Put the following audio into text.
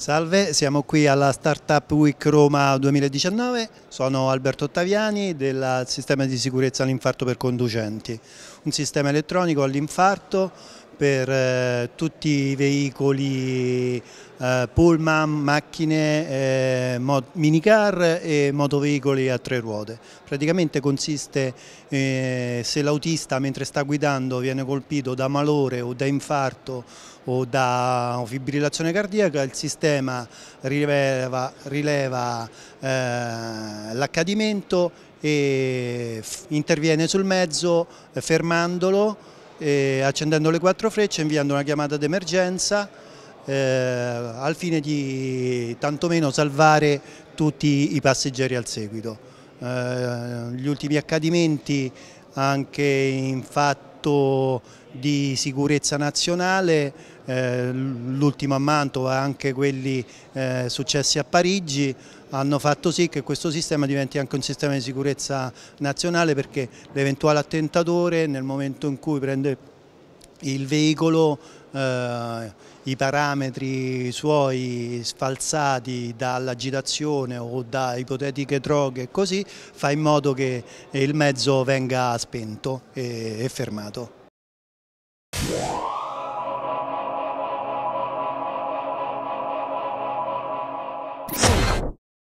Salve, siamo qui alla Startup Week Roma 2019, sono Alberto Ottaviani del sistema di sicurezza all'infarto per conducenti, un sistema elettronico all'infarto per eh, tutti i veicoli eh, pullman, macchine, eh, minicar e motoveicoli a tre ruote. Praticamente consiste eh, se l'autista mentre sta guidando viene colpito da malore o da infarto o da fibrillazione cardiaca, il sistema rileva, rileva eh, l'accadimento e interviene sul mezzo eh, fermandolo, eh, accendendo le quattro frecce, inviando una chiamata d'emergenza eh, al fine di tantomeno salvare tutti i passeggeri al seguito. Eh, gli ultimi accadimenti anche in fatto di sicurezza nazionale, eh, l'ultimo a Mantova anche quelli eh, successi a Parigi hanno fatto sì che questo sistema diventi anche un sistema di sicurezza nazionale perché l'eventuale attentatore nel momento in cui prende il veicolo eh, i parametri suoi sfalsati dall'agitazione o da ipotetiche droghe e così fa in modo che il mezzo venga spento e, e fermato.